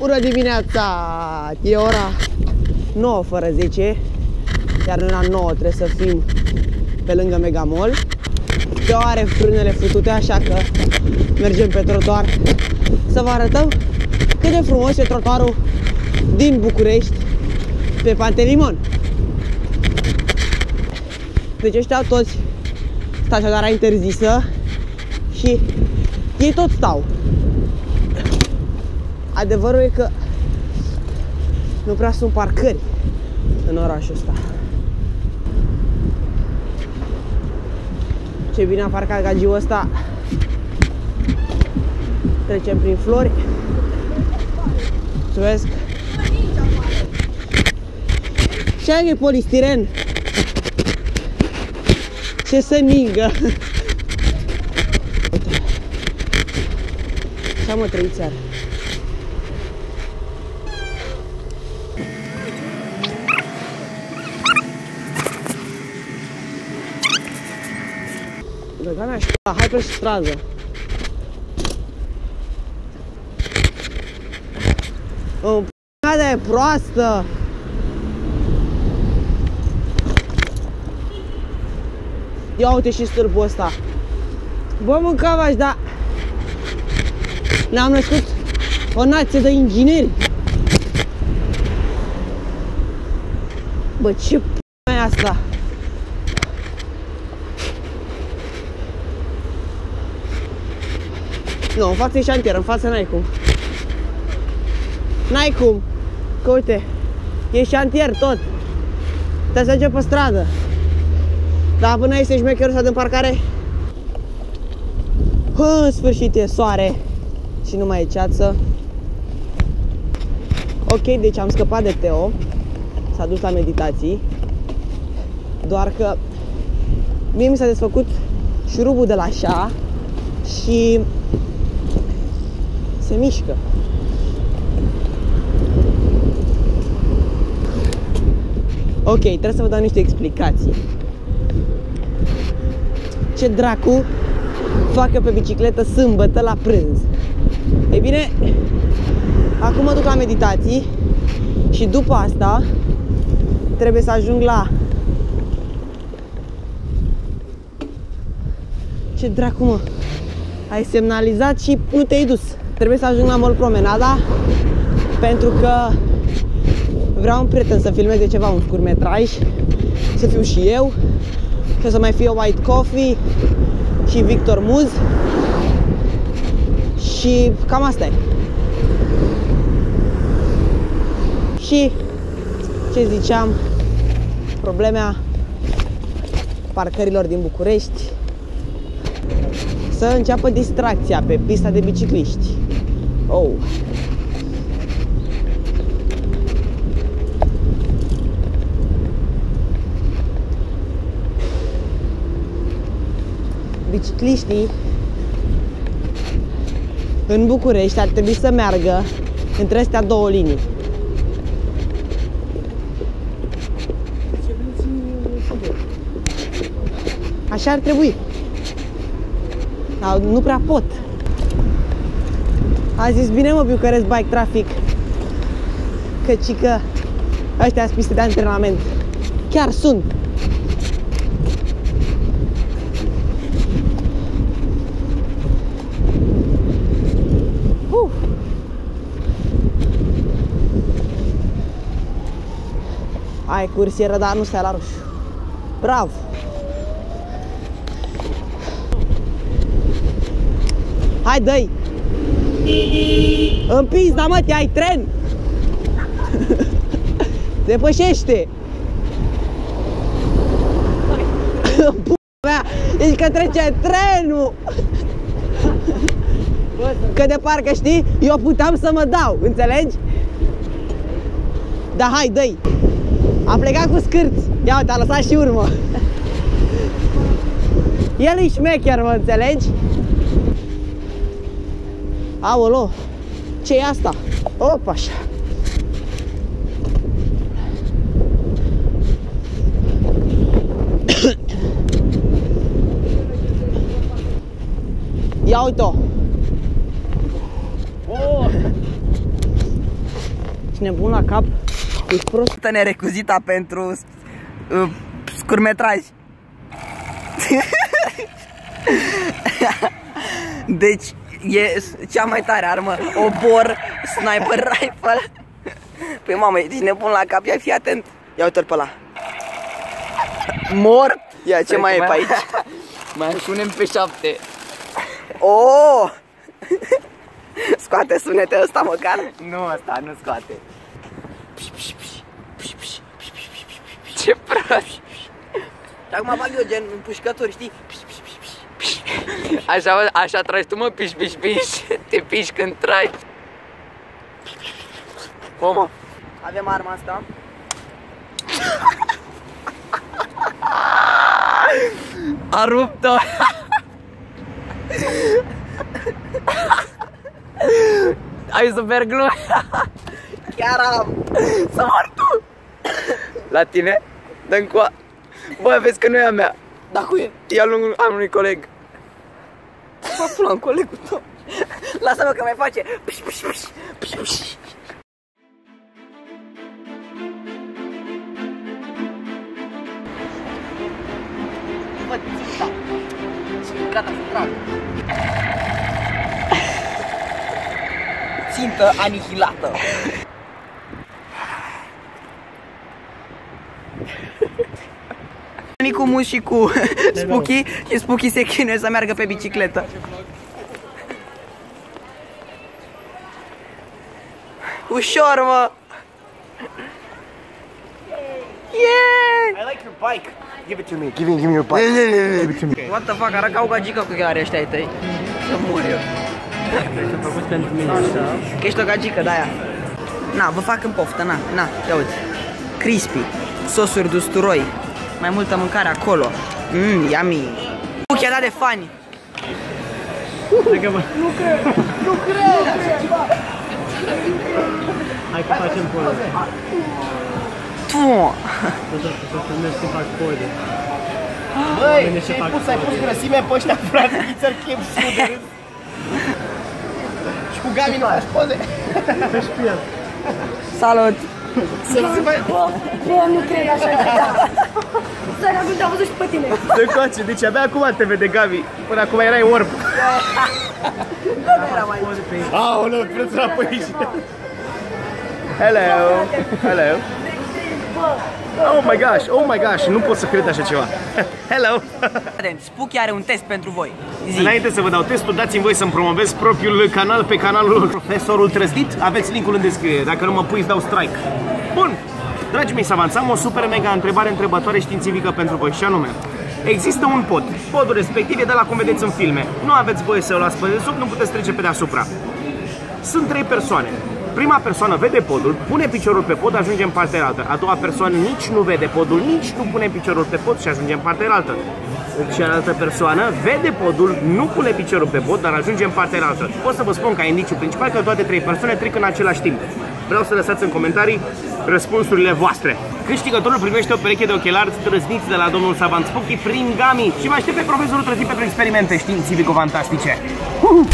Bună dimineața! E ora 9 fără 10, iar noi la 9 trebuie să fim pe lângă Megamol. Teo are frânele futute, așa că mergem pe trotuar să vă arătăm cât de frumos e trotuarul din București pe Pantelimon. Deci ăștia toți staționarea interzisă și ei tot stau. Adevărul e că nu prea sunt parcări în orașul ăsta. Ce bine a parcat gagiul ăsta. Trecem prin flori. Mulțumesc. Ce ai polistiren? Ce să ningă! Uite. Așa mă trăiți are. Băga mea școala, hai pe stradă. O p***a de proastă! Ia uite și stâlpul ăsta. Bă, mâncavași, dar ne-am născut o nație de ingineri. Bă, ce p***a e asta? Nu, în față e șantier, în față n-ai cum. N-ai cum. Că uite, e șantier tot. Trebuie să mergem pe stradă. Dar până aici se șmecherul ăsta din parcare. În sfârșit e soare și nu mai e ceață. Ok, deci am scăpat de Teo. S-a dus la meditații. Doar că mie mi s-a desfăcut șurubul de la șa și se mișcă. Ok, trebuie să vă dau niște explicații. Ce dracu facă pe bicicletă sâmbătă la prânz? Ei bine, acum mă duc la meditații și după asta trebuie să ajung la Ce dracu mă? Ai semnalizat și nu te-ai dus. Trebuie să ajung la Mall Promenada pentru că vreau un prieten să filmeze ceva, un scurtmetraj, să fiu și eu, și o să mai fie White Coffee și Victor Muz și cam asta e. Și ce ziceam, problema parcărilor din București, să înceapă distracția pe pista de bicicliști. Oh. Bicicliștii în București ar trebui să meargă între astea două linii. Așa ar trebui. Dar nu prea pot. A zis, bine mă, Bucharest Bike Traffic. Căci că ăștia sunt piste de antrenament. Chiar sunt. Uh. Ai cursieră, dar nu stai la roșu. Bravo! Hai, dă-i! Împins, da mă, te ai tren! Depășește! mea, ești că trece trenul! Că de parcă știi, eu puteam să mă dau, înțelegi? Da, hai, dă-i! A plecat cu scârți. Ia uite, a lăsat și urmă. El e șmecher, mă înțelegi? Aolo, ce e asta? Opa, așa. Ia uite-o. Oh. ești nebun la cap? Ești prost? Nerecuzita pentru uh, scurmetraj. deci e cea mai tare armă, obor, sniper rifle. Păi mamă, ești nebun la cap, ia fi atent. Ia uite-l pe ăla. Mor. Ia, ce mai e pe aici? Mai punem pe șapte. Oh! Scoate sunetul ăsta măcar? Nu, asta nu scoate. Ce prost. Și acum bag eu gen împușcături, știi? Așa, așa tragi tu mă, piși, piși, piși. Te piși când tragi. Cum? Avem arma asta. A rupt-o. Ai super glue. Chiar am. Să mor tu. La tine? Dă-mi cu Bă, vezi că nu e a mea. Da, cu e? E al unui, al unui coleg. Mă pula, colegul tău. Lasă-mă că mai face. Piș, piș, piș, piș, piș. Bă, ținta. Sunt gata să trag. Țintă anihilată. Cu Mus și cu Spooky și Spooky se chinuie să meargă pe bicicletă. Ușor, mă! Yeah! I like your bike. Give it to me. Give me, give me your bike. give it to me. What the fuck, arată ca o gagică cu care ăștia ai tăi. Să mor eu. făcut pentru mine așa. Că ești o gagică de aia. Na, vă fac în poftă, na, na, ia uite. Crispy, sosuri de usturoi, mai multă mâncare acolo. Mmm, yummy. Buchi a dat de fani. Hai că facem poză. Tu! Să filmez când fac poze. Băi, Bine, ce ce ai fac pus? Ai pus grăsime pe ăștia, frate, ți-ar chem de râs. Și cu Gabi nu faci poze. Salut! Bă, nu cred așa ceva. Săracul te-a văzut și pe tine. Dă coace, deci abia acum te vede Gabi. Până acum erai orb. Aoleu, prețul înapoi aici. Hello, hello. Oh my gosh, oh my gosh, nu pot să cred așa ceva. Hello. Atent, Spooky are un test pentru voi. Zi. Înainte să vă dau testul, dați-mi voi să-mi promovez propriul canal pe canalul Profesorul Trăstit. Aveți linkul în descriere. Dacă nu mă pui, îți dau strike. Bun, dragii mei savanți, am o super mega întrebare întrebătoare științifică pentru voi și anume Există un pod. Podul respectiv e de la cum vedeți în filme. Nu aveți voie să o luați pe de sub, nu puteți trece pe deasupra. Sunt trei persoane. Prima persoană vede podul, pune piciorul pe pod, ajunge în partea altă. A doua persoană nici nu vede podul, nici nu pune piciorul pe pod și ajunge în partea altă. Cealaltă persoană vede podul, nu pune piciorul pe pod, dar ajunge în partea altă. Pot să vă spun ca indiciu principal că toate trei persoane trec în același timp. Vreau să lăsați în comentarii răspunsurile voastre. Câștigătorul primește o pereche de ochelari străzniți de la domnul Savant Spooky prin Gami și mă aștept pe profesorul trăzit pentru experimente științifico-fantastice. Uhu!